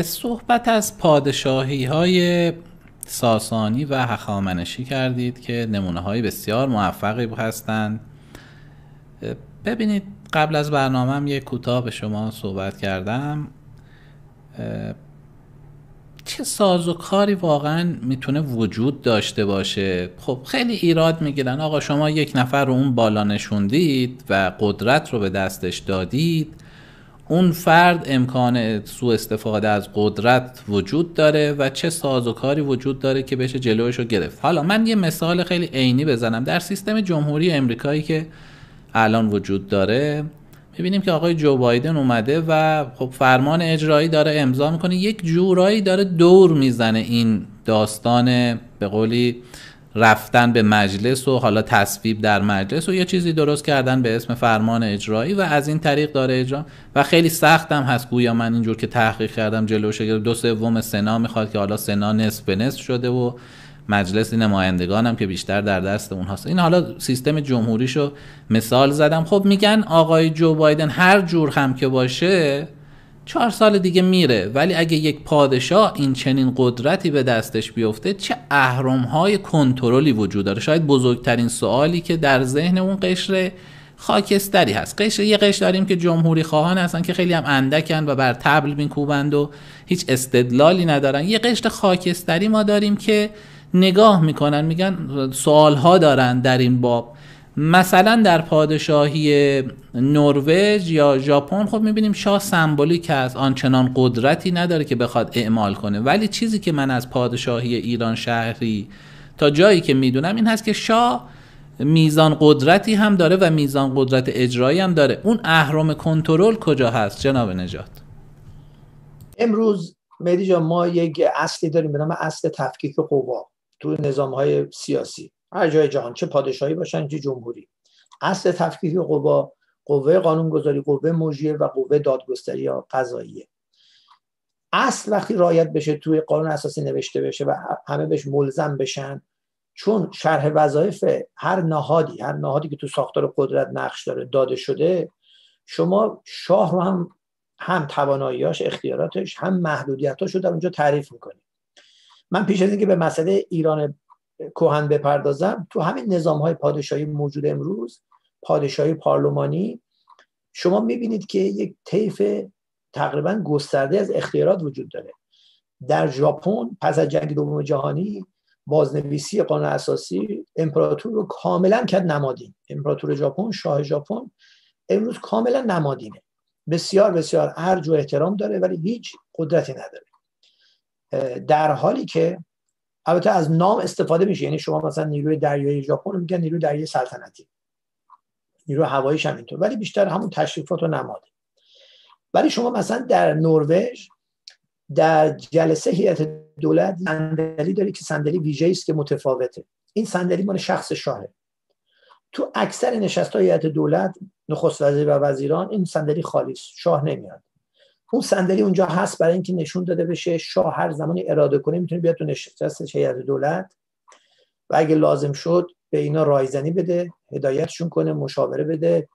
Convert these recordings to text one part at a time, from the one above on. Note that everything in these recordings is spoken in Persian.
صحبت از پادشاهی های ساسانی و هخامنشی کردید که نمونه های بسیار موفقی هستند. ببینید قبل از برنامه یک کوتاه به شما صحبت کردم. چه سازوکاری واقعا می‌تونه وجود داشته باشه؟ خب خیلی ایراد می‌گیرن. آقا شما یک نفر رو اون بالا نشوندید و قدرت رو به دستش دادید. اون فرد امکان سوء استفاده از قدرت وجود داره و چه سازوکاری وجود داره که بشه جلوش رو گرفت. حالا من یه مثال خیلی عینی بزنم. در سیستم جمهوری امریکایی که الان وجود داره می‌بینیم که آقای جو بایدن اومده و خب فرمان اجرایی داره امضا می‌کنه. یک جورایی داره دور می‌زنه این داستان به قولی رفتن به مجلس و حالا تصویب در مجلس و یه چیزی درست کردن به اسم فرمان اجرایی و از این طریق داره اجرا. و خیلی سختم هست. گویا من اینجور که تحقیق کردم جلوش دو سوم سنا می‌خواد که حالا سنا نصف به نصف شده و مجلس نمایندگان هم که بیشتر در دست اون هست این حالا سیستم جمهوریشو مثال زدم. خب میگن آقای جو بایدن هر جور هم که باشه چهار سال دیگه میره. ولی اگه یک پادشاه این چنین قدرتی به دستش بیفته چه اهرم های کنترلی وجود داره؟ شاید بزرگترین سوالی که در ذهن اون قشر خاکستری هست. قشر یه قشر داریم که جمهوری خواهان هستن که خیلی هم اندکن و بر تبل میکوبند و هیچ استدلالی ندارن. یه قشر خاکستری ما داریم که نگاه می‌کنن میگن سوالها دارن در این باب. مثلا در پادشاهی نروژ یا ژاپن خب می‌بینیم شاه سمبولیک است آنچنان قدرتی نداره که بخواد اعمال کنه. ولی چیزی که من از پادشاهی ایران شهری تا جایی که می‌دونم این هست که شاه میزان قدرتی هم داره و میزان قدرت اجرایی هم داره. اون اهرم کنترل کجا هست جناب نجات امروز مهدی ما یک اصلی داریم به نام اصل تفکیک قوا تو نظام های سیاسی. هر جای جهان چه پادشاهی باشن چه جمهوری. اصل تفکیک قوا قوه قانونگذاری قوه مجریه و قوه دادگستری یا قضاییه. اصل وقتی رایت بشه توی قانون اساسی نوشته بشه و همه بهش ملزم بشن چون شرح وظایف هر نهادی هر نهادی که تو ساختار قدرت نقش داره داده شده شما شاه رو هم هم تواناییاش اختیاراتش هم محدودیتاش رو در اونجا تعریف می‌کنید من پیش از اینکه به مسئله ایران کوهن بپردازم تو همین نظام های پادشاهی موجود امروز پادشاهی پارلمانی شما می‌بینید که یک طیف تقریبا گسترده از اختیارات وجود داره. در ژاپن پس از جنگ دوم جهانی بازنویسی قانون اساسی امپراتور رو کاملا کرد نمادین. امپراتور ژاپن شاه ژاپن امروز کاملا نمادینه. بسیار بسیار ارج و احترام داره ولی هیچ قدرتی نداره. در حالی که البته از نام استفاده میشه. یعنی شما مثلا نیروی دریایی ژاپن میگن نیروی دریایی سلطنتی. نیروی هواییش هم اینطور. ولی بیشتر همون تشریفات و نماده. ولی شما مثلا در نروژ در جلسه هیئت دولت صندلی داری که صندلی ویژه است که متفاوته. این صندلی مال شخص شاهه. تو اکثر نشست هیئت دولت نخست وزیر و وزیران این صندلی خالی شاه نمیاد. اون صندلی اونجا هست برای اینکه نشون داده بشه شاه هر زمانی اراده کنه می‌تونه بیاد تو نشست هیئت دولت و اگه لازم شد به اینا رایزنی بده هدایتشون کنه مشاوره بده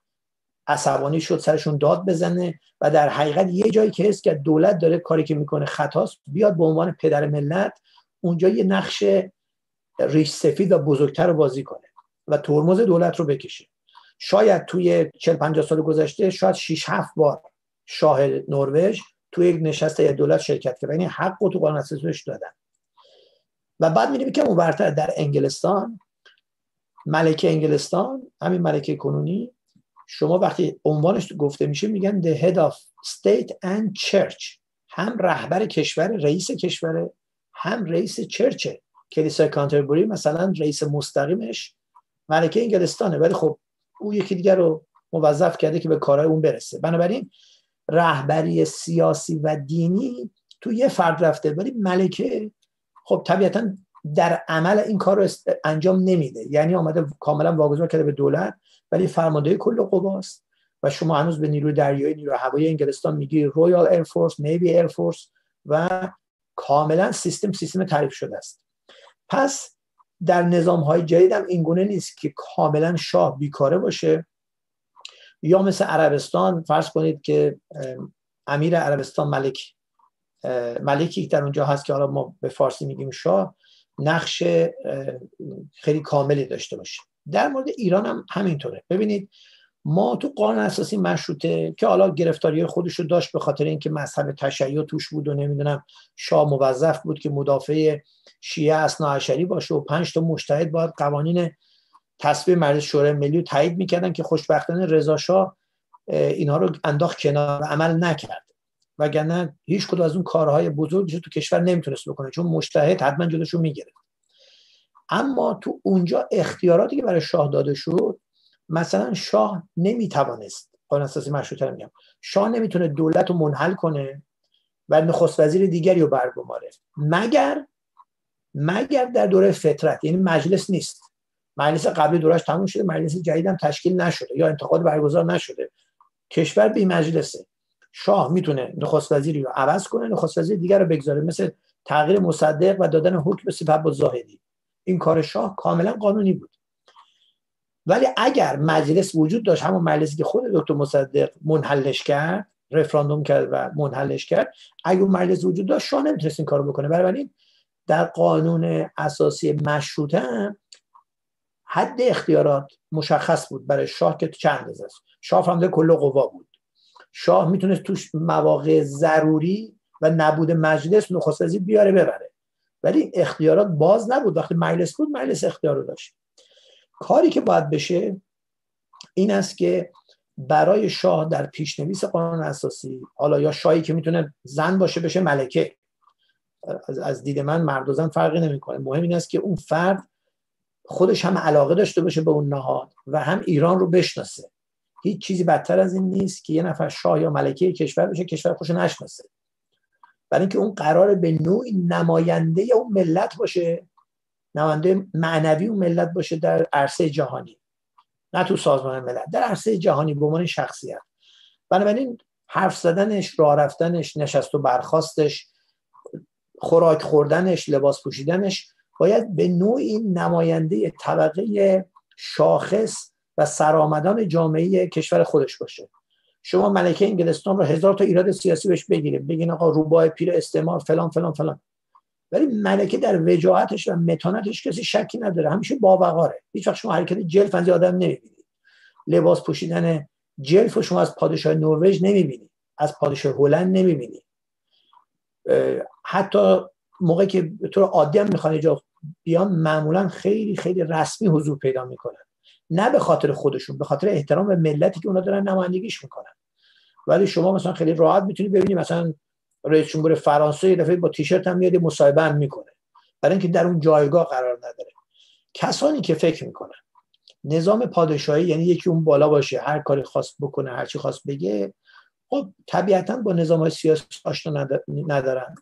عصبانی شد سرشون داد بزنه و در حقیقت یه جایی که هست که دولت داره کاری که می‌کنه خطاست بیاد به عنوان پدر ملت اونجا یه نقش ریش سفید و بزرگتر رو بازی کنه و ترمز دولت رو بکشه. شاید توی 40 50 سال گذشته شاید 6 7 بار شاه نروژ توی یک نشست دولت شرکت کرد. یعنی حق تو قانون اساسیش دادن. و بعد می‌بینیم که اونورتر در انگلستان ملکه انگلستان همین ملکه کنونی شما وقتی عنوانش گفته میشه میگن the head of state and church. هم رهبر کشور رئیس کشور هم رئیس چرچه کلیسای کانتربوری مثلا رئیس مستقیمش ملکه انگلستانه. ولی خب او یکی دیگر رو موظف کرده که به کارهای اون برسه. بنابراین رهبری سیاسی و دینی تو یه فرد رفته ولی ملکه. خب طبیعتا در عمل این کار رو انجام نمیده. یعنی آمده کاملا واگذار کرده به دولت ولی فرمانده کل قواست. و شما هنوز به نیروی دریایی نیروی هوایی انگلستان میگی Royal Air Force Navy Air Force و کاملا سیستم سیستم تعریف شده است. پس در نظام های جدید هم این گونه نیست که کاملا شاه بیکاره باشه. یا مثل عربستان فرض کنید که امیر عربستان ملک ملکی در اونجا هست که حالا ما به فارسی میگیم شاه نقش خیلی کاملی داشته باشه. در مورد ایران هم همینطوره. ببینید ما تو قانون اساسی مشروطه که حالا گرفتاری خودش رو داشت به خاطر اینکه مذهب تشیع توش بود و نمی‌دونم شاه موظف بود که مدافع شیعه اصنا باشه و پنج تا مشتهد باید قوانین تصویب مجلس شورای ملی رو تایید می‌کردن که خوشبختانه رضا شاه اینها رو انداخت کنار عمل نکرد. وگرنه هیچ کدوم از اون کارهای بزرگی تو کشور نمی‌تونست بکنه چون مشتهد حتما جلوشو می‌گرفت. اما تو اونجا اختیاراتی که برای شاه داده شد مثلا شاه نمی‌توانست قانون اساسی مشروطه میگم شاه نمی‌تونه دولت رو منحل کنه و نخست وزیر دیگری رو برگماره. مگر مگر در دوره فطرت یعنی مجلس نیست. مجلس قبلی دورش تموم شده مجلس جدیدم تشکیل نشده یا انتخابات برگزار نشده. کشور بی مجلسه. شاه می‌تونه نخست وزیری رو عوض کنه نخست وزیر دیگر رو بگذاره. مثل تغییر مصدق و دادن حکم به سپه زاهدی. این کار شاه کاملا قانونی بود. ولی اگر مجلس وجود داشت همون مجلسی که خود دکتر مصدق منحلش کرد رفراندوم کرد و منحلش کرد اگر مجلس وجود داشت شاه نمی‌تونست این کارو بکنه. بنابراین در قانون اساسی مشروطه حد اختیارات مشخص بود برای شاه که چند است. شاه فهمده کل قوا بود. شاه می‌تونست توش مواقع ضروری و نبود مجلس نخست بیاره ببره. ولی اختیارات باز نبود. وقتی مجلس بود مجلس اختیار رو داشت. کاری که باید بشه این است که برای شاه در پیشنویس قانون اساسی حالا یا شاهی که می‌تونه زن باشه بشه ملکه. از دید من مرد و زن فرقی نمی‌کنه. مهم این است که اون فرد خودش هم علاقه داشته باشه به اون نهاد و هم ایران رو بشناسه. هیچ چیزی بدتر از این نیست که یه نفر شاه یا ملکه کشور بشه کشور خوش نشناسه. برای اینکه اون قرار به نوعی نماینده اون ملت باشه نماینده معنوی اون ملت باشه در عرصه جهانی. نه تو سازمان ملت در عرصه جهانی به عنوان شخصیت. بنابراین حرف زدنش راه رفتنش نشست و برخواستش خوراک خوردنش لباس پوشیدنش باید به نوعی نماینده طبقه شاخص و سرآمدان جامعه کشور خودش باشه. شما ملکه انگلستان رو هزار تا ایراد سیاسی بهش بگیریم بگین آقا روبای پیر استعمار فلان فلان فلان. ولی ملکه در وجاهتش و متانتش کسی شکی نداره. همیشه باوقاره. هیچ وقت شما حرکت جلف از آدم نمی‌بینید. لباس پوشیدن جلف رو شما از پادشاه نروژ نمی‌بینید. از پادشاه هلند نمی‌بینید. حتی موقعی که به طور عادی هم می‌خوان بیان معمولا خیلی خیلی رسمی حضور پیدا می‌کنن. نه به خاطر خودشون به خاطر احترام به ملتی که اونا دارن نمایندگیش می‌کنن. ولی شما مثلا خیلی راحت می‌تونید ببینید مثلا رئیس جمهور فرانسه یه دفعه با تیشرت هم میاد مصاحبه هم می‌کنه. برای اینکه در اون جایگاه قرار نداره. کسانی که فکر می‌کنن. نظام پادشاهی یعنی یکی اون بالا باشه هر کاری خواست بکنه هر چی خواست بگه خب طبیعتا با نظام های سیاسی آشنا ندارن.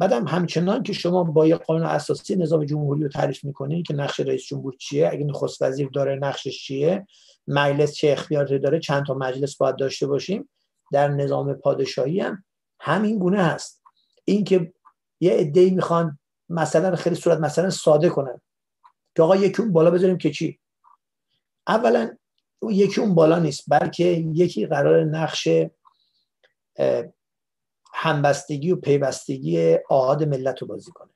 بعدم همچنان که شما با یه قانون اساسی نظام جمهوری رو تعریف می‌کنید که نقش رئیس جمهور چیه اگه نخست وزیر داره نقشش چیه مجلس چه اختیاری داره چند تا مجلس باید داشته باشیم در نظام پادشاهی هم همین گونه هست. اینکه یه عده‌ای می‌خوان مثلا خیلی صورت مثلا ساده کنن که آقا یکی اون بالا بذاریم که چی؟ اولا یکی اون بالا نیست بلکه یکی قرار نقش همبستگی و پیوستگی آهاد ملت رو بازی کنه.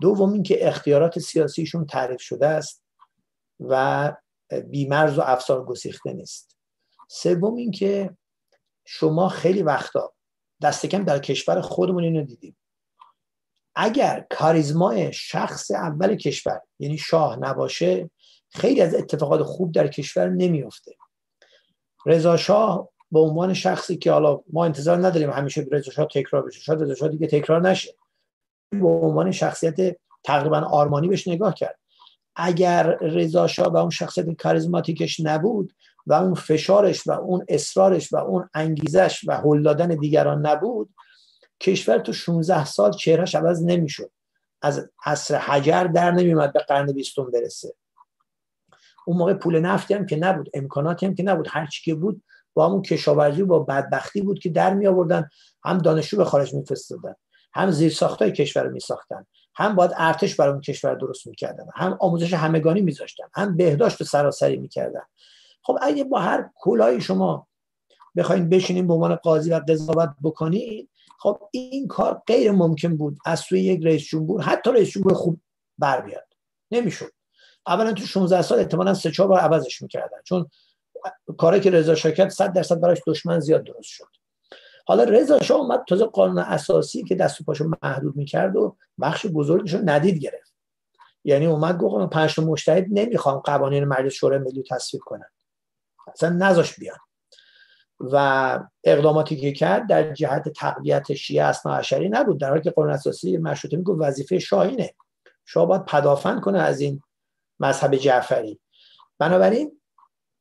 دوم اینکه اختیارات سیاسیشون تعریف شده است و بیمرز و افسار گسیخته نیست. سوم اینکه شما خیلی وقتا دست کم در کشور خودمون اینو دیدیم. اگر کاریزمای شخص اول کشور یعنی شاه نباشه خیلی از اتفاقات خوب در کشور نمیفته رضا شاه به عنوان شخصی که حالا ما انتظار نداریم همیشه رضا شاه تکرار بشه. شاید رضا شاه دیگه تکرار نشه. به عنوان شخصیت تقریبا آرمانی بهش نگاه کرد. اگر رضا و اون شخصیت کاریزماتیکش نبود و اون فشارش و اون اصرارش و اون انگیزش و هل دادن دیگران نبود کشور تو 16 سال چهرهش عوض نمی‌شد. از عصر حجر در نمیومد به قرن بیستم برسه. اون موقع پول نفتی هم که نبود امکاناتی هم که نبود. هر چی که بود با همون کشاورزی با بدبختی بود که در می آوردن هم دانشجو به خارج میفرستادن هم زیر ساختای کشور می ساختن هم باید ارتش برای اون کشور درست می‌کردن هم آموزش همگانی میذاشتن هم بهداشت سراسری می‌کردن خب اگه با هر کلای شما بخواین بشینین به عنوان قاضی و قضاوت بکنید خب این کار غیر ممکن بود از سوی یک رئیس جمهور حتی رئیس جمهور خوب بر بیاد نمی‌شد. اولا تو 16 سال احتمالاً سه چهار بار عوضش می‌کردن چون کاری که رضا شاه کرد 100 درصد براش دشمن زیاد درست شد. حالا رضا شاه اومد تازه قانون اساسی که دست و پاشو محدود می‌کرد و بخش بزرگش ندید گرفت. یعنی اومد گفت من پنج مجتهد نمی‌خوام قوانین مجلس شورای ملی تصویب کنن اصلا نذاش بیان و اقداماتی که کرد در جهت تقویت شیعه اصنا عشری نبود. در حالی که قانون اساسی مشروطه میگه وظیفه شاهینه شاه باید پدافند کنه از این مذهب جعفری. بنابراین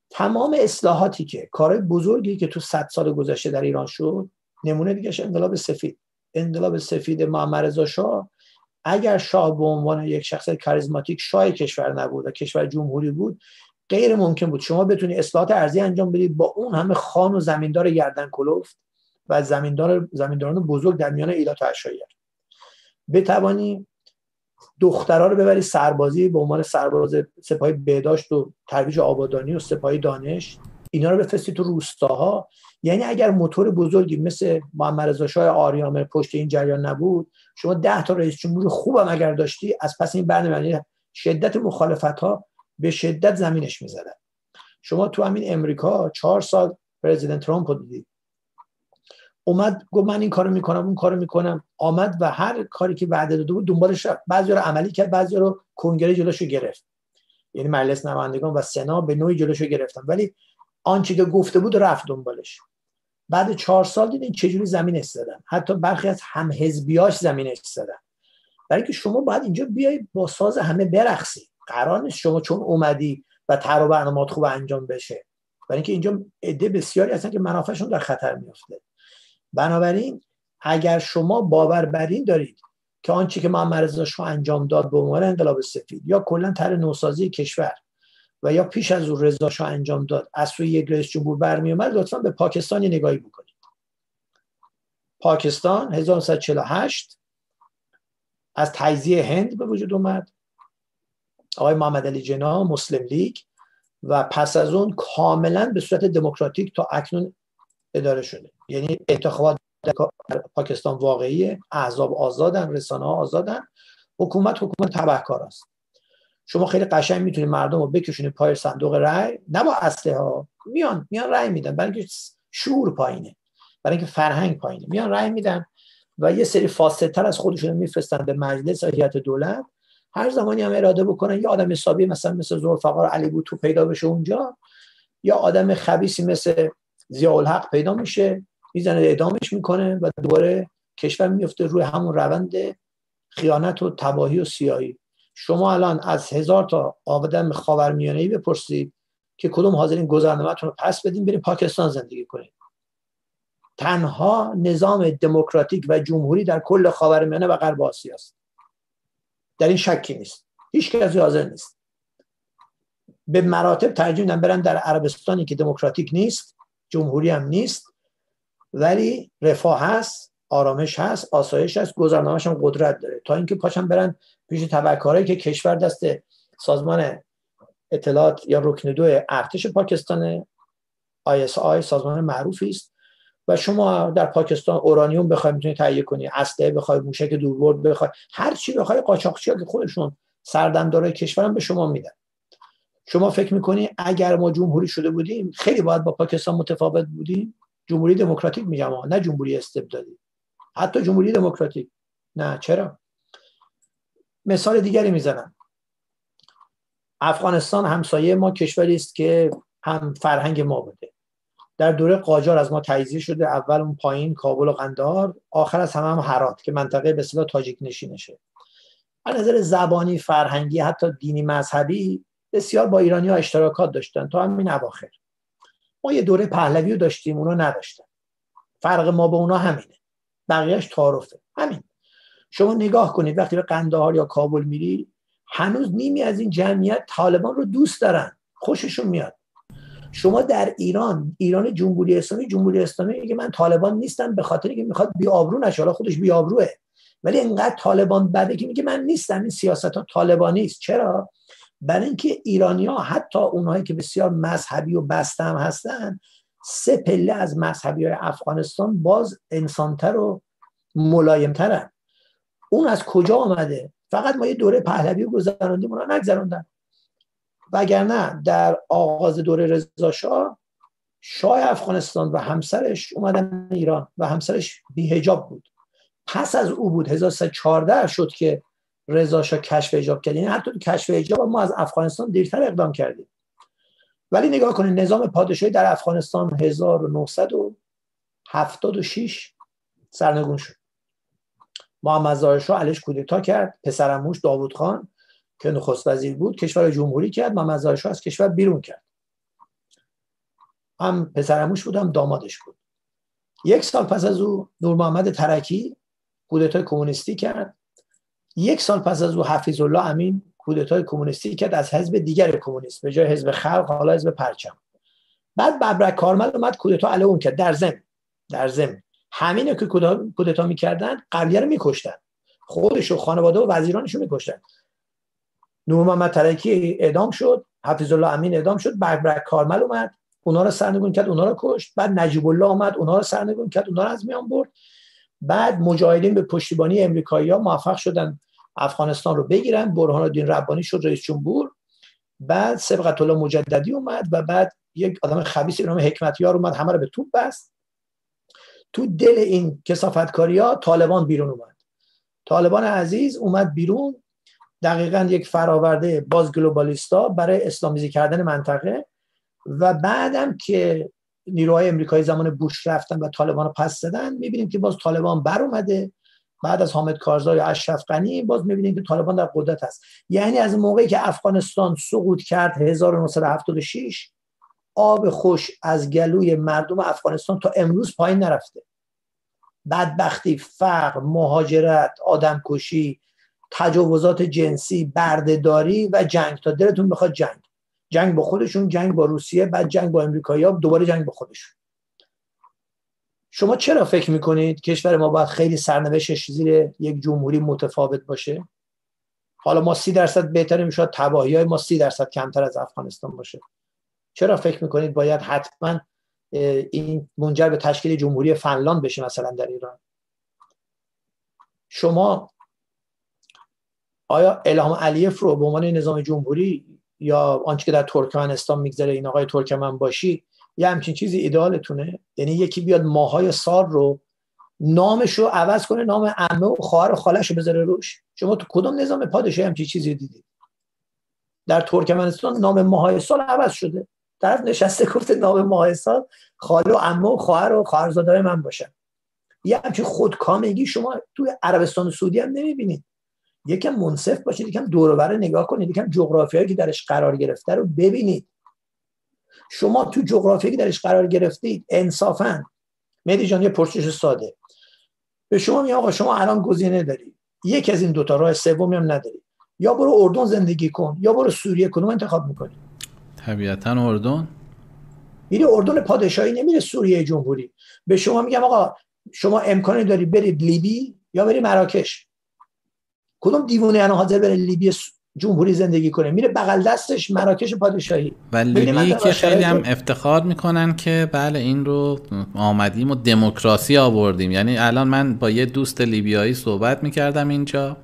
تمام اصلاحاتی که کارهای بزرگی که تو صد سال گذشته در ایران شد نمونه دیگه انقلاب سفید. انقلاب سفید محمد رضا شاه. اگر شاه به عنوان یک شخص کاریزماتیک شاه کشور نبود و کشور جمهوری بود غیر ممکن بود. شما بتونی اصلاحات ارزی انجام بدید با اون همه خان و زمیندار گردن کلفت و زمیندار زمینداران بزرگ در میان ایلات و بتوانی دخترها رو ببری سربازی به عنوان سرباز سپاهی بهداشت و ترویج آبادانی و سپاهی دانش اینا رو بفرستی تو روستاها. یعنی اگر موتور بزرگی مثل محمد رضا شاه آریامر پشت این جریان نبود شما ده تا رئیس جمهور خوبم اگر داشتی از پس این برنامه شدت مخالفت ها به شدت زمینش می‌زدن. شما تو همین امریکا چهار سال پرزیدنت ترامپ رو دیدید اومد گفت من این کارو می‌کنم اون کارو می‌کنم. آمد و هر کاری که وعده داده بود دنبالش رفت بعضی رو عملی کرد بعضی رو کنگره جلوشو گرفت. یعنی مجلس نمایندگان و سنا به نوعی جلوشو گرفتن. ولی آنچه که گفته بود رفت دنبالش. بعد چهار سال دیدین چجوری زمین استادن. حتی برخی از هم حزبیاش زمین استادن. برای که شما باید اینجا بیای با ساز همه برقصی. قرار نیست شما چون اومدی و تر و خوب انجام بشه. برای اینکه اینجا عده بسیاری هستن که منافعشون در خطر میفته بنابراین اگر شما باور بر این دارید که آنچه که محمد رضا شاه انجام داد به عنوان انقلاب سفید یا کلا طرح نوسازی کشور و یا پیش از او رضا شاه انجام داد از سوی یک رئیس جمهور برمی اومد لطفا به پاکستان نگاهی بکنید. پاکستان 1948 از تجزیه هند به وجود اومد. آقای محمد علی جنا مسلم لیگ و پس از اون کاملا به صورت دموکراتیک تا اکنون اداره شده. یعنی انتخابات در پاکستان واقعی احزاب آزادن رسانه ها آزادن. حکومت حکومت تبهکار است. شما خیلی قشنگ می‌تونید مردم رو بکشونید پای صندوق رأی. نه با اصله ها میان میان رأی میدن. برای اینکه شعور پایینه. برای اینکه فرهنگ پایینه. میان رأی میدن و یه سری فاسدتر از خودشون میفرستن به مجلس هیئت دولت. هر زمانی هم اراده بکنن یه آدم حسابی مثلا مثل ذوالفقار علی بود تو پیدا بشه اونجا یا آدم خبیسی مثل ضیاءالحق پیدا میشه. می‌زنه اعدامش می‌کنه و دوباره کشور میفته روی همون روند خیانت و تباهی و سیاهی. شما الان از هزار تا آدم خاورمیانه ای بپرسید که کدوم حاضرین گذرنامه‌تون رو پس بدین بریم پاکستان زندگی کنید تنها نظام دموکراتیک و جمهوری در کل خاورمیانه و غرب آسیا است. در این شکی نیست. هیچ کسی حاضر نیست. به مراتب ترجیح میدن برن در عربستانی که دموکراتیک نیست جمهوری هم نیست. ولی رفاه هست آرامش هست آسایش هست گذرنامهش هم قدرت داره. تا اینکه پاشن برن پیش تبکارهایی که کشور دست سازمان اطلاعات یا رکن دو ارتش پاکستان آی سازمان معروفی است. و شما در پاکستان اورانیوم بخوای می‌تونی تهیه کنی اسلحه بخوای موشک دوربرد بخوای هر چی بخوای قاچاقچی که خودشون سردمدارای کشورم به شما میدن. شما فکر می‌کنی اگر ما جمهوری شده بودیم خیلی باید با پاکستان متفاوت بودیم؟ جمهوری دموکراتیک میگم نه جمهوری استبدادی. حتی جمهوری دموکراتیک. نه چرا؟ مثال دیگری می‌زنم. افغانستان همسایه ما کشوری است که هم فرهنگ ما بوده. در دوره قاجار از ما تجزیه شده اول اون پایین کابل و قندار آخر از همه هم هرات که منطقه به اصطلاح تاجیک نشینشه. از نظر زبانی فرهنگی حتی دینی مذهبی بسیار با ایرانی ها اشتراکات داشتن. تا همین اواخر. ما یه دوره پهلوی رو داشتیم اونا نداشتن. فرق ما با اونا همینه. بقیهش تعارفه. همین. شما نگاه کنید وقتی به قندهار یا کابل میری هنوز نیمی از این جمعیت طالبان رو دوست دارن. خوششون میاد. شما در ایران ایران جمهوری اسلامی جمهوری اسلامی میگه من طالبان نیستم به خاطر که می‌خواد بی آبرو نشه. حالا خودش بی آبروه ولی اینقدر طالبان بده که میگه من نیستم. این سیاست ها طالبانی است. چرا؟ برای اینکه ایرانی ها حتی اونهایی که بسیار مذهبی و بسته هم هستن سه پله از مذهبی های افغانستان باز انسانتر و ملایمترن. اون از کجا آمده؟ فقط ما یه دوره پهلوی گذراندیم اونا نگذراندن. وگرنه در آغاز دوره رضا شاه شاه افغانستان و همسرش اومدن ایران و همسرش بیهجاب بود. پس از او بود. 1314 شد که رضا شاه کشف حجاب کرد یعنی حتی کشف حجاب ما از افغانستان دیرتر اقدام کردیم. ولی نگاه کنید نظام پادشاهی در افغانستان 1976 سرنگون شد. محمد ظاهر شاه علیش کودتا کرد پسرموش داوود خان که نخست وزیر بود کشور جمهوری کرد محمد ظاهر از کشور بیرون کرد. هم پسرموش بود هم دامادش بود. یک سال پس از او نور محمد ترکی کودتای کمونیستی کرد. یک سال پس از او حفیظ الله امین کودتای کمونیستی کرد از حزب دیگر کمونیست به جای حزب خلق حالا حزب پرچم. بعد ببرک کارمل اومد کودتا علیه اون کرد. در زم در زم همینه که کودتا می‌کردن قبلیه رو میکشتن. خودش و خانواده و وزیرانش رو میکشتن. نور محمد ترکی اعدام شد حفیظ الله امین اعدام شد ببرک کارمل اومد اونا رو سرنگون کرد اونا رو کشت. بعد نجیب الله اومد اونا رو سرنگون کرد اونا رو از میان برد. بعد مجاهدین به پشتیبانی امریکایی ها موفق شدن افغانستان رو بگیرن. برهان الدین ربانی شد رئیس جمهور. بعد سبقت الله مجددی اومد و بعد یک آدم خبیث نام حکمتیار اومد همه رو به توپ بست. تو دل این کسافتکاری ها طالبان بیرون اومد. طالبان عزیز اومد بیرون. دقیقا یک فراورده باز گلوبالیستا برای اسلامیزی کردن منطقه. و بعدم که نیروهای امریکایی زمان بوش رفتن و طالبان رو پس زدن می‌بینیم که باز طالبان بر اومده. بعد از حامد کارزای یا اشرف غنی باز می‌بینیم که طالبان در قدرت هست. یعنی از موقعی که افغانستان سقوط کرد 1976 آب خوش از گلوی مردم افغانستان تا امروز پایین نرفته. بدبختی فقر مهاجرت آدمکشی تجاوزات جنسی بردهداری و جنگ. تا دلتون بخواد جنگ. جنگ با خودشون جنگ با روسیه بعد جنگ با امریکایی دوباره جنگ با خودشون. شما چرا فکر می‌کنید کشور ما باید خیلی سرنوشتش زیر یک جمهوری متفاوت باشه؟ حالا ما سی درصد بهتره می‌شد تباهی های ما سی درصد کمتر از افغانستان باشه. چرا فکر می‌کنید باید حتما این منجر به تشکیل جمهوری فنلاند بشه مثلا در ایران؟ شما آیا الهام علیف رو به عنوان نظام جمهوری یا آنچه که در ترکمنستان میگذره این آقای ترکمن باشی یه همچین چیزی ایدالتونه یعنی یکی بیاد ماهای سال رو نامش رو عوض کنه نام عمه و خواهر و خالش رو بذاره روش. شما تو کدوم نظام پادشاهی همچین چیزی دیدید در ترکمنستان نام ماهای سال عوض شده. طرف نشسته گفته نام ماهای سال خاله و عمه و خواهر و خواهرزاده من باشن. یه همچین خودکامگی شما تو عربستان سعودی هم نمی‌بینید یکم منصف باشید یکم دور نگاه کنید یکم جغرافیایی که درش قرار گرفته رو ببینید. شما تو جغرافیایی که درش قرار گرفتید انصافا. مهدی جان یه پرسش ساده. به شما می آقا شما الان گزینه داری یک از این دوتا راه سومی هم نداری یا برو اردن زندگی کن یا برو سوریه کدوم انتخاب می‌کنی. طبیعتا اردن؟ میری اردن پادشاهی نمیره سوریه جمهوری. به شما میگم آقا شما امکانی داری برید لیبی یا بری مراکش؟ کدوم دیوونه الان حاضر بره لیبی جمهوری زندگی کنه؟ میره بغل دستش مراکش پادشاهی. و لیبی که خیلی هم افتخار می‌کنن که بله این رو آمدیم و دموکراسی آوردیم. یعنی الان من با یه دوست لیبیایی صحبت می‌کردم اینجا.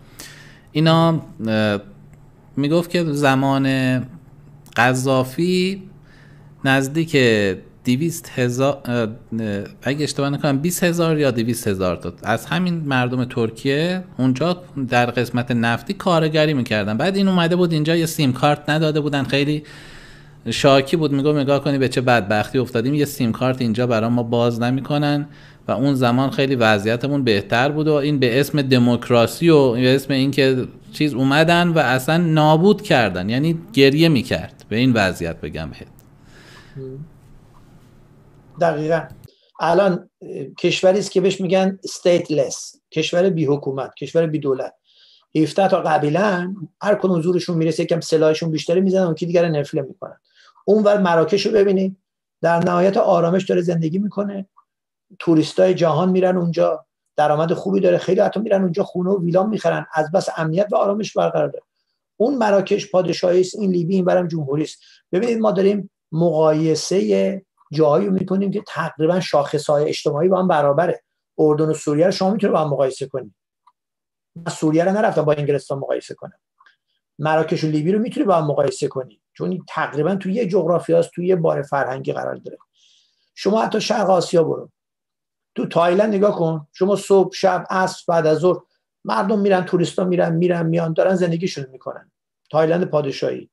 اینا می‌گفت که زمان قذافی نزدیک دیویست هزار اگه اشتباه نکنم 20 هزار یا دیویست هزار تا. از همین مردم ترکیه اونجا در قسمت نفتی کارگری می‌کردن. بعد این اومده بود اینجا یه سیم کارت نداده بودن. خیلی شاکی بود. میگو نگاه کنی به چه بدبختی افتادیم. یه سیم کارت اینجا برای ما باز نمی‌کنن. و اون زمان خیلی وضعیتمون بهتر بود و این به اسم دموکراسی و به اسم اینکه چیز اومدن و اصلا نابود کردن. یعنی گریه می‌کرد. به این وضعیت بگم بهت. دقیقا. الان کشوری است که بهش میگن stateless کشور بی حکومت کشور بی دولت 17 تا قبیله هر کدوم زورشون می‌رسه یکم سلاحشون بیشتره می‌زنن اون کی دیگه نفله می‌کنن. اونور مراکش رو ببینید در نهایت آرامش داره زندگی می‌کنه. توریستای جهان میرن اونجا. درآمد خوبی داره. خیلی حتی میرن اونجا خونه و ویلان می‌خرن. از بس امنیت و آرامش برقرار داره. اون مراکش پادشاهی است. این لیبی این برم جمهوری است. ببینید ما داریم مقایسه جایی می‌کنیم که تقریبا شاخصهای اجتماعی با هم برابره. اردن و سوریه رو شما می‌تونه با هم مقایسه کنید. من سوریه رو نرفتم با انگلستان مقایسه کنم. مراکش و لیبی رو می‌تونی با هم مقایسه کنی چون تقریبا توی یه جغرافیاست توی یه بار فرهنگی قرار داره. شما حتی شرق آسیا برو. تو تایلند نگاه کن. شما صبح شب عصر بعد از ظهر مردم میرن توریستا میرن میرن میان دارن زندگیشون می‌کنن. تایلند پادشاهی.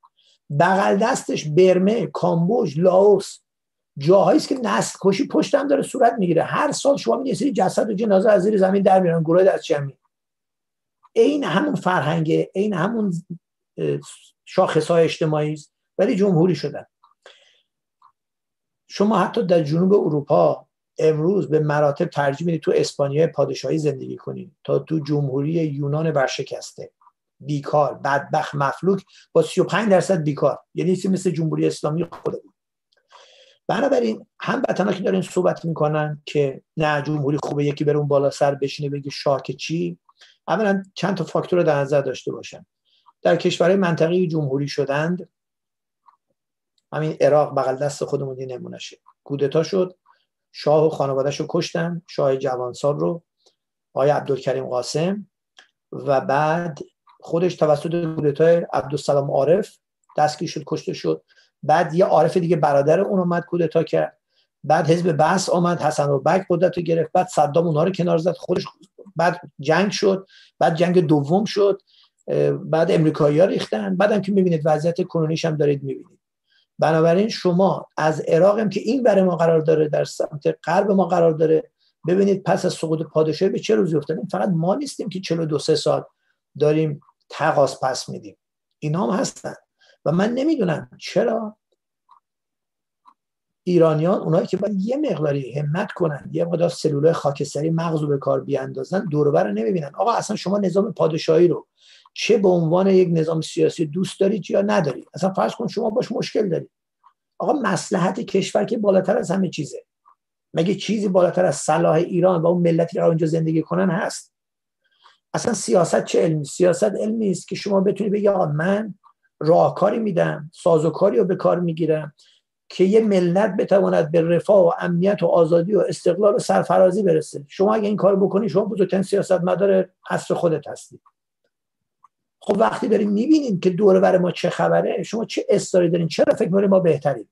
بغل دستش برمه کامبوج لاوس. جاهایی است که نسل کشی پشتم داره صورت می‌گیره. هر سال شما یه سری جسد و جنازه از زیر زمین در میارن گور دسته جمعی. این همون فرهنگه این همون شاخص های اجتماعی است ولی جمهوری شدن. شما حتی در جنوب اروپا امروز به مراتب ترجیح می‌دید تو اسپانیا پادشاهی زندگی کنید تا تو جمهوری یونان برشکسته بیکار بدبخ مفلوک با 35 درصد بیکار. یعنی مثل جمهوری اسلامی خودمون. بنابراین هم بطنا که دارین صحبت می‌کنن که نه جمهوری خوبه یکی بره اون بالا سر بشینه بگه شاک چی اولا چند تا فاکتور رو در نظر داشته باشن. در کشورهای منطقی جمهوری شدند همین عراق بغل دست خودمون این نمونشه کودتا شد شاه و خانوادهش رو کشتن شاه جوانسال رو آقای عبدالکریم قاسم و بعد خودش توسط کودتای عبدالسلام عارف دستگیر شد کشته شد. بعد یه عارف دیگه برادر اون اومد کودتا کرد بعد حزب بحث آمد حسن و بک قدرت رو گرفت بعد صدام اونها رو کنار زد خودش بعد جنگ شد بعد جنگ دوم شد بعد امریکایی ها ریختن بعدم که می‌بینید وضعیت کنونیش هم دارید می‌بینید. بنابراین شما از عراق هم که این برای ما قرار داره در سمت غرب ما قرار داره ببینید پس از سقوط پادشاهی به چه روزی افتادیم؟ فقط ما نیستیم که 42 سه سال داریم تقاس پس میدیم. اینا هم هستن. و من نمی‌دونم چرا ایرانیان اونایی که باید یه مقداری همت کنن یه مقدار سلولای خاکستری مغز به کار بیاندازن دور رو نمی‌بینن. آقا اصلا شما نظام پادشاهی رو چه به عنوان یک نظام سیاسی دوست دارید یا ندارید؟ اصلا فرض کن شما باش مشکل دارید. آقا مسلحت کشور که بالاتر از همه چیزه. مگه چیزی بالاتر از صلاح ایران و اون ملتی که اونجا زندگی کنن هست؟ اصلا سیاست چه علمی؟ سیاست علمی است که شما بتونی بگی آقا من راهکاری میدم سازوکاری رو به کار می‌گیرم که یه ملت بتواند به رفاه و امنیت و آزادی و استقلال و سرفرازی برسه. شما اگه این کار بکنی شما بزرگترین سیاست مدار عصر خودت هستی. خب وقتی داریم می‌بینیم که دور بر ما چه خبره شما چه استاری دارین؟ چرا فکر می‌کنید ما بهتریم؟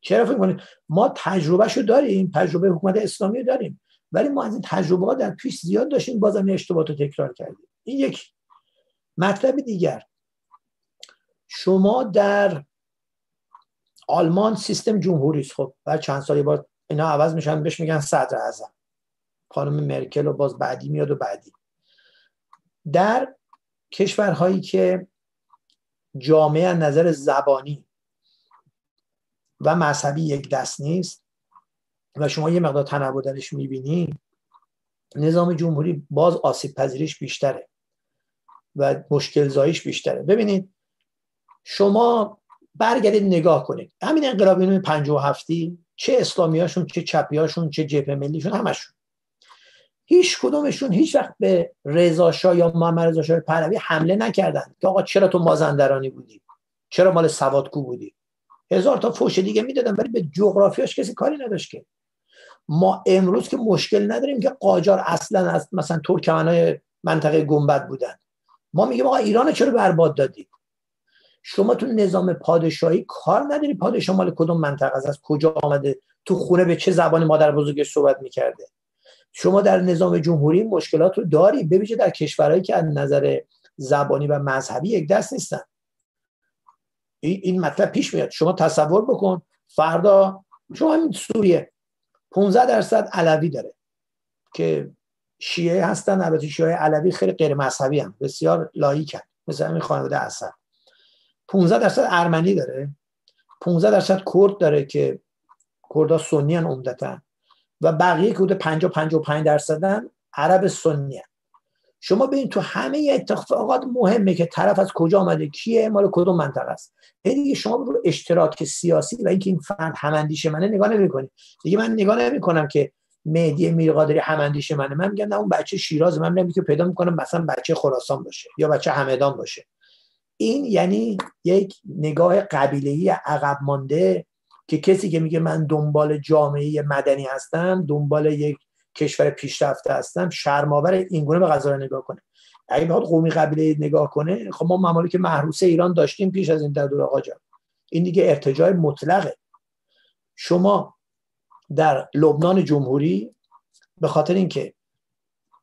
چرا فکر می‌کنید؟ ما تجربهشو داریم تجربه حکومت اسلامی داریم ولی ما از این تجربه ها در پیش زیاد داشتیم بازم اشتباهات رو تکرار کردیم. این یک مطلب دیگر. شما در آلمان سیستم جمهوری است. خب بعد چند سالی بار اینا عوض میشن بهش میگن صدر اعظم. خانم مرکل و باز بعدی میاد و بعدی. در کشورهایی که جامعه نظر زبانی و مذهبی یک دست نیست و شما یه مقدار تنوع درش می‌بینی نظام جمهوری باز آسیب پذیریش بیشتره و مشکل زاییش بیشتره. ببینید شما برگردید نگاه کنید. همین انقلابیون 57 چه اسلامیاشون چه چپیاشون چه جبهه ملیشون همشون. هیچ کدومشون هیچ وقت به رضا یا محمد رضا شاه پهلوی حمله نکردند که آقا چرا تو مازندرانی بودی؟ چرا مال سوادکو بودی؟ هزار تا فوش دیگه می‌دادن ولی به جغرافیاش کسی کاری نداشت که. ما امروز که مشکل نداریم که قاجار اصلا از مثلا ترکمنای منطقه گنبد بودن. ما میگیم آقا ایران چرا برباد دادید شما تو نظام پادشاهی کار نداری؟ پادشاه مال کدوم منطقه است؟ از کجا آمده؟ تو خونه به چه زبانی مادر بزرگش صحبت می‌کرده؟ شما در نظام جمهوری مشکلات رو داری؟ ببینید در کشورهایی که از نظر زبانی و مذهبی یک دست نیستن. این مطلب پیش میاد. شما تصور بکن. فردا شما همین سوریه 15 درصد علوی داره که شیعه هستن. البته شیعه علوی خیلی غیر مذهبی هم بسیار لایکن. مثل همین خانواده اصل. 15 درصد ارمنی داره. 15 درصد کرد داره که کردها سنی ان عمدتا. و بقیه که حدود 50 55 درصدن عرب سنی. شما ببین تو همه اتفاقات مهمه که طرف از کجا آمده کیه مال کدوم منطقه است. دیگه شما رو اشتراک سیاسی و اینکه این فرد هماندیش منه نگاه نمی‌کنید. دیگه من نگاه نمی‌کنم که مهدی میرقادری هماندیش منه. من میگم نه اون بچه شیراز من نمیگم که پیدا می‌کنم مثلا بچه خراسان باشه یا بچه همدان باشه. این یعنی یک نگاه قبیله‌ای عقب مانده که کسی که میگه من دنبال جامعه مدنی هستم دنبال یک کشور پیشرفته هستم شرماور اینگونه به غذا نگاه کنه. اگه بخواد قومی قبیله نگاه کنه خب ما ممالک محروسه ایران داشتیم پیش از این در دور آقا جان. این دیگه ارتجاع مطلقه. شما در لبنان جمهوری به خاطر اینکه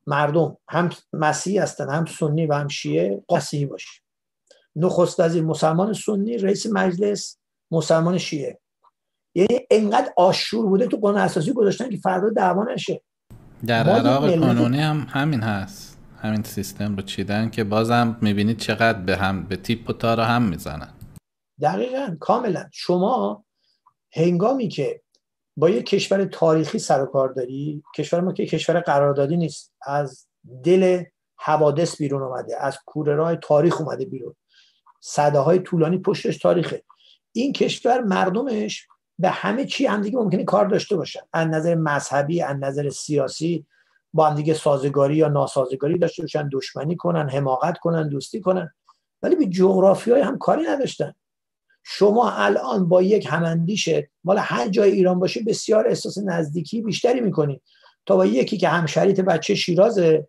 مردم هم مسیحی هستن هم سنی و هم شیعه قاسیی باشه نخست وزیر مسلمان سنی رئیس مجلس مسلمان شیعه. یعنی انقدر آشور بوده تو قانون اساسی گذاشتن که فردا دعوا نشه. در عراق قانونی هم همین هست. همین سیستم رو چیدن که بازم می‌بینید چقدر به هم به تیپ و تارا هم می‌زنن. دقیقا کاملا. شما هنگامی که با یک کشور تاریخی سر و کار داری کشور ما که کشور قراردادی نیست از دل حوادث بیرون اومده از کوره راه تاریخ اومده بیرون. صده های طولانی پشتش تاریخه. این کشور مردمش به همه چی هم دیگه ممکنه کار داشته باشن. از نظر مذهبی از نظر سیاسی با هم دیگه سازگاری یا ناسازگاری داشته باشن دشمنی کنن حماقت کنن دوستی کنن. ولی به جغرافی های هم کاری نداشتن. شما الان با یک هماندیش مال هر جای ایران باشه بسیار احساس نزدیکی بیشتری می‌کنی تا با یکی که همشریت بچه شیرازه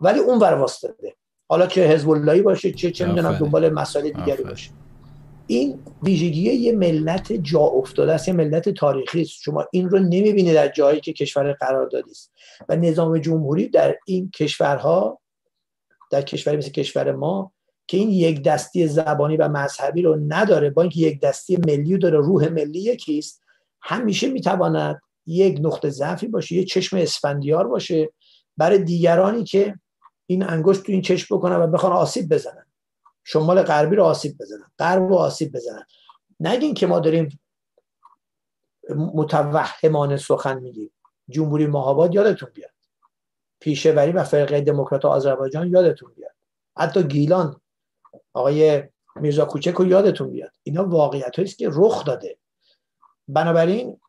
ولی اون ور واسطه. حالا چه حزب اللهی باشه چه چه می‌دونم دنبال مسائل دیگری باشه. این ویژگی یه ملت جا افتاده است یه ملت تاریخی است. شما این رو نمی‌بینید در جایی که کشور قراردادی است. و نظام جمهوری در این کشورها در کشوری مثل کشور ما که این یک دستی زبانی و مذهبی رو نداره با اینکه یک دستی ملی داره روح ملی یکیست همیشه می‌تواند یک نقطه ضعفی باشه یه چشم اسفندیار باشه. برای دیگرانی که این انگشت تو این چشم بکنن و بخوان آسیب بزنن. شمال غربی رو آسیب بزنن. غرب رو آسیب بزنن. نگین که ما داریم متوهمانه سخن میگیم. جمهوری مهاباد یادتون بیاد. پیشوری و فرقه دموکرات آذربایجان یادتون بیاد. حتی گیلان آقای میرزا کوچک رو یادتون بیاد. اینا واقعیت است که رخ داده. بنابراین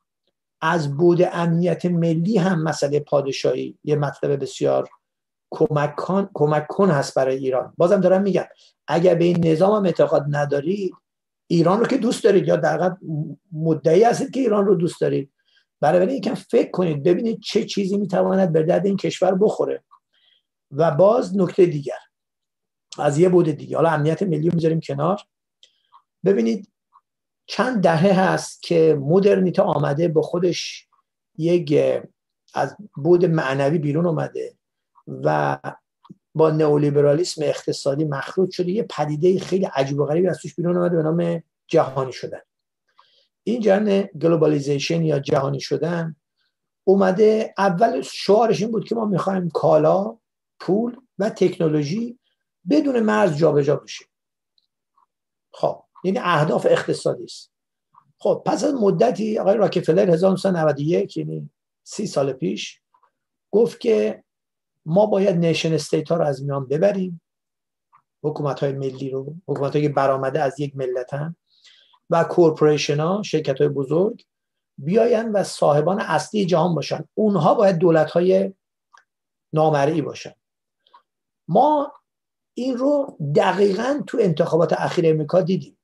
از بود امنیت ملی هم مسئله پادشاهی یه مطلب بسیار کمک کمک کن هست برای ایران. بازم دارم میگم اگر به این نظام هم اعتقاد ندارید ایران رو که دوست دارید یا در مدعی هستید که ایران رو دوست دارید برای یکم فکر کنید ببینید چه چیزی می‌تواند به درد این کشور بخوره. و باز نکته دیگر از یه بود دیگه. حالا امنیت ملی می‌ذاریم کنار. ببینید چند دهه هست که مدرنیته آمده با خودش یک از بود معنوی بیرون اومده. و با نئولیبرالیسم اقتصادی مخلوط شده. یه پدیده خیلی عجیب و غریبی از توش بیرون اومده به نام جهانی شدن. این جهان globalization یا جهانی شدن اومده اول شعارش این بود که ما می‌خوایم کالا پول و تکنولوژی بدون مرز جابجا بشه خب یعنی اهداف اقتصادی است. خب پس از مدتی آقای راکفلر 1991 یعنی سی سال پیش گفت که ما باید nation state ها رو از میان ببریم. حکومت های ملی رو حکومت های برآمده از یک ملتن و corporation ها شرکت های بزرگ بیاین و صاحبان اصلی جهان باشن. اونها باید دولت های نامرئی باشن. ما این رو دقیقا تو انتخابات اخیر امریکا دیدیم.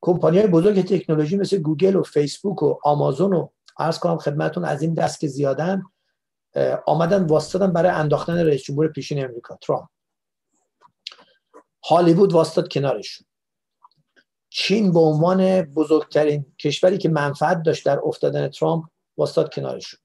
کمپانی های بزرگ تکنولوژی مثل گوگل و فیسبوک و آمازون و عرض کنم خدمتون از این دست که زیادن آمدن واستادن برای انداختن رئیس جمهور پیشین امریکا ترامپ. هالیوود واستاد کنارشون. چین به عنوان بزرگترین کشوری که منفعت داشت در افتادن ترامپ واستاد کنارشون.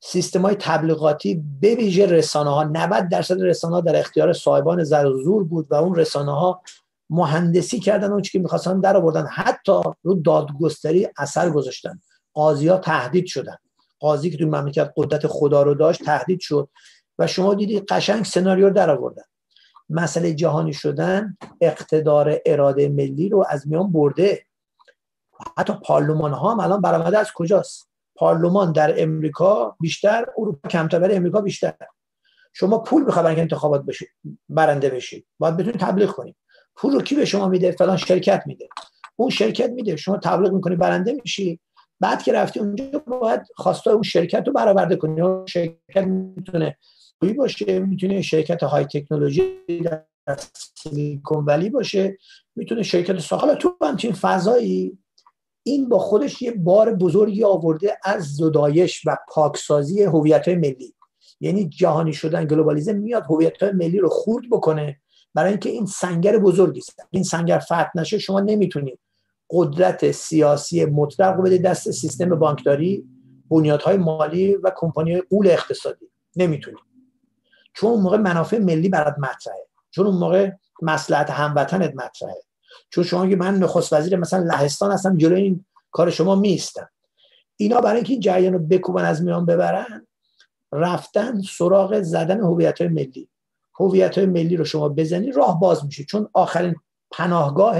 سیستم های تبلیغاتی به ویژه رسانه ها 90 درصد رسانه ها در اختیار صاحبان زر و زور بود و اون رسانه ها مهندسی کردن اون که می‌خواستن در آوردن حتی رو دادگستری اثر گذاشتن. قاضی تهدید شدن. قاضی که تو مملکت قدرت خدا رو داشت تهدید شد و شما دیدید قشنگ سناریو در آوردن مسئله جهانی شدن اقتدار اراده ملی رو از میان برده. حتی پارلمان ها هم الان برآمده از کجاست؟ پارلمان در امریکا بیشتر اروپا کمتر برای امریکا بیشتر. شما پول می‌خواد که انتخابات بشید برنده بشید باید بتونید تبلیغ کنید پول رو کی به شما میده؟ فلان شرکت میده. اون شرکت میده. شما تبلیغ می‌کنی برنده میشی. بعد که رفتی اونجا باید خواستای اون شرکت رو برآورده کنی. اون شرکت می‌تونه باشه می‌تونه شرکت های تکنولوژی در Silicon Valley باشه می‌تونه شرکت ساخت تو همچین فضایی این با خودش یه بار بزرگی آورده از زدایش و پاکسازی هویت ملی. یعنی جهانی شدن globalism میاد هویت ملی رو خورد بکنه. برای اینکه این سنگر بزرگی است. این سنگر فتح نشه شما نمی‌تونید قدرت سیاسی مطلق رو بده دست سیستم بانکداری بنیادهای مالی و کمپانی قول اقتصادی. نمی‌تونید چون اون موقع منافع ملی برات مطرحه. چون اون موقع مصلحت هموطنت مطرحه. چون شما که من نخست وزیر مثلا لهستان هستم جلوی این کار شما میستم اینا برای اینکه این جریان رو بکوبن از میان ببرن رفتن سراغ زدن هویت های ملی. هویت های ملی رو شما بزنی راه باز میشه. چون آخرین پناهگاه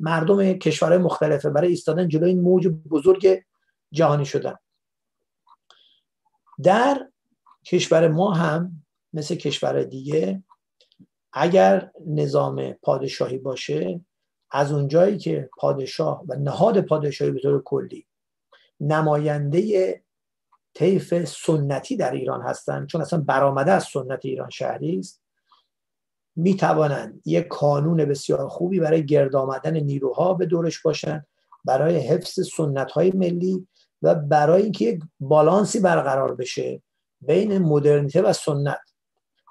مردم کشورهای مختلفه. برای ایستادن جلوی این موج بزرگ جهانی شدن. در کشور ما هم مثل کشور دیگه اگر نظام پادشاهی باشه از اونجایی که پادشاه و نهاد پادشاهی به طور کلی نماینده طیف سنتی در ایران هستند چون اصلا برآمده از سنت ایران شهری است می توانند یک کانون بسیار خوبی برای گرد آمدن نیروها به دورش باشند برای حفظ سنت های ملی و برای اینکه یک بالانسی برقرار بشه بین مدرنیته و سنت.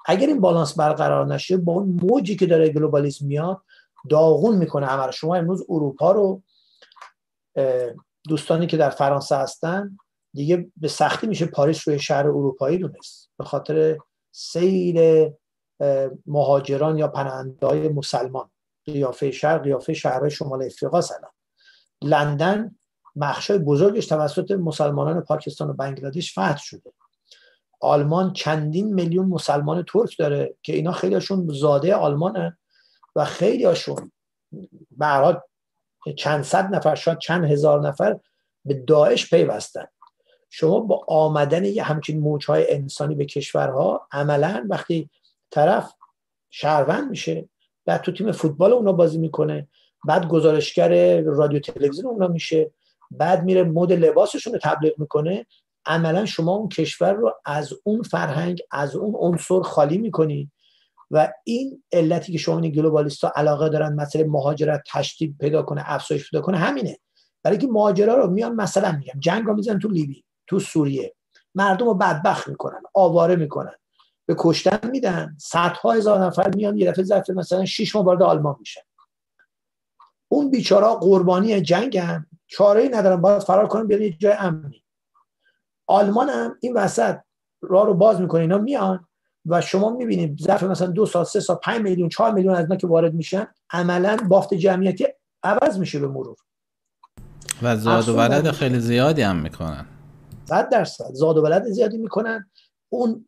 اگر این بالانس برقرار نشه با اون موجی که داره گلوبالیسم میاد داغون می‌کنه همه شما امروز اروپا رو دوستانی که در فرانسه هستن دیگه به سختی میشه پاریس روی شهر اروپایی دونست. به خاطر سیل مهاجران یا پناهنده مسلمان قیافه شهر قیافه شهرهای شمال افریقا سلام. لندن بخشای بزرگش توسط مسلمانان پاکستان و بنگلادش فتح شده. آلمان چندین میلیون مسلمان ترک داره که اینا خیلیشون زاده آلمانه و خیلی به چند صد نفر شاید چند هزار نفر به داعش پیوستن. شما با آمدن یه همچین موجهای انسانی به کشورها عملا وقتی طرف شهروند میشه. بعد تو تیم فوتبال اونا بازی می‌کنه. بعد گزارشگر رادیو تلویزیون اونا میشه. بعد میره مد لباسشون رو تبلیغ می‌کنه. عملا شما اون کشور رو از اون فرهنگ از اون عنصر خالی می‌کنی. و این علتی که شما گلوبالیستا علاقه دارن مسئله مهاجرت تشدید پیدا کنه افزایش پیدا کنه همینه. برای اینکه مهاجرا رو میان مثلا میگم جنگ رو می‌زنن تو لیبی تو سوریه. مردم رو بدبخت می‌کنن آواره می‌کنن. به کشتن میدن. صدها هزار نفر میان یه دفعه ظرف مثلا شش ماه وارد آلمان میشن. اون بیچارا قربانی جنگن. چاره ای ندارن. باید فرار کنن بیان یه جای امنی. آلمان هم این وسط راه رو باز می‌کنه. اینا میان و شما می‌بینید ظرف مثلا دو سال سه سال 5 میلیون چهار میلیون از اینا که وارد میشن عملا بافت جمعیتی عوض میشه به مرور. و زاد و ولد خیلی زیادی هم می‌کنن. صد درصد. زاد و ولد زیادی می‌کنن. اون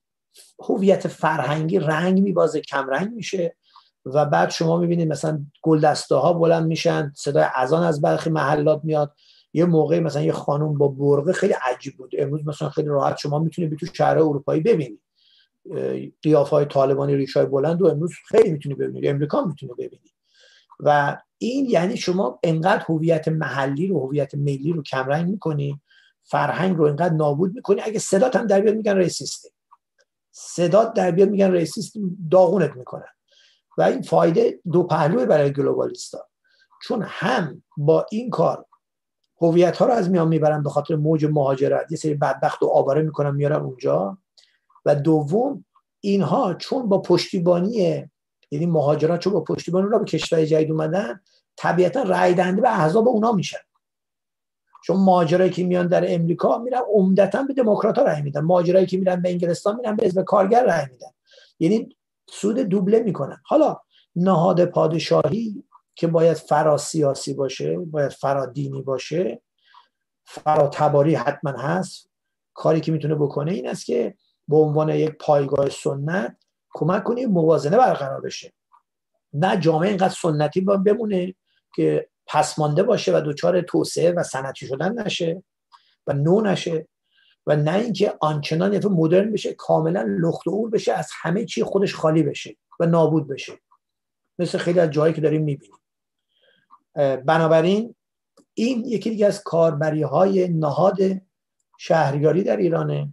هویت فرهنگی رنگ میبازه کم رنگ میشه و بعد شما می‌بینید مثلا گلدسته ها بلند میشن صدای اذان از برخی محلات میاد. یه موقع مثلا یه خانم با برقه خیلی عجیب بود. امروز مثلا خیلی راحت شما می‌تونید تو شهر اروپایی ببینید. قیافه های طالبانی ریشای بلند و امروز خیلی می‌تونی ببینید. امریکا می‌تونه ببینید. و این یعنی شما انقدر هویت محلی رو هویت ملی رو کمرنگ می‌کنی فرهنگ رو انقدر نابود می‌کنی اگه صدات هم در بیاد میگن ریسیسته. صدات در بیاد میگن ریسیست داغونت می‌کنن. و این فایده دو پهلوه برای گلوبالیستا. چون هم با این کار هویت ها رو از میان می‌برن به خاطر موج مهاجرت یه سری بدبخت و آواره می‌کنن میارن اونجا. و دوم اینها چون با پشتیبانی یعنی مهاجرات چون با پشتیبانی را به کشور جدید اومدن طبیعتا رأی دهنده به احزاب اونا میشن. چون ماجرایی که میان در امریکا میرن عمدتا به دموکرات ها رأی میدن. ماجرایی که میرن به انگلستان میرن به حزب کارگر رأی میدن. یعنی سود دوبله می‌کنن. حالا نهاد پادشاهی که باید فرا سیاسی باشه باید فرا دینی باشه فرا تباری حتما هست. کاری که می‌تونه بکنه این است که به عنوان یک پایگاه سنت کمک کنی موازنه برقرار بشه. نه جامعه اینقدر سنتی بمونه که پسمانده باشه و دچار توسعه و سنتی شدن نشه و نو نشه و نه اینکه آنچنان یه مدرن بشه کاملا لخت و اور بشه از همه چی خودش خالی بشه و نابود بشه. مثل خیلی از جایی که داریم می‌بینیم. بنابراین این یکی دیگه از کاربری های نهاد شهریاری در ایرانه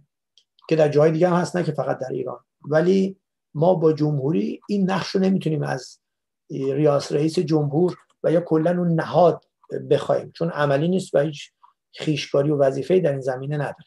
که در جای دیگه هم هست نه که فقط در ایران. ولی ما با جمهوری این نقش رو نمی‌تونیم از ریاست رئیس جمهور و یا کلا اون نهاد بخوایم. چون عملی نیست و هیچ خیشکاری و وظیفه در این زمینه نداره.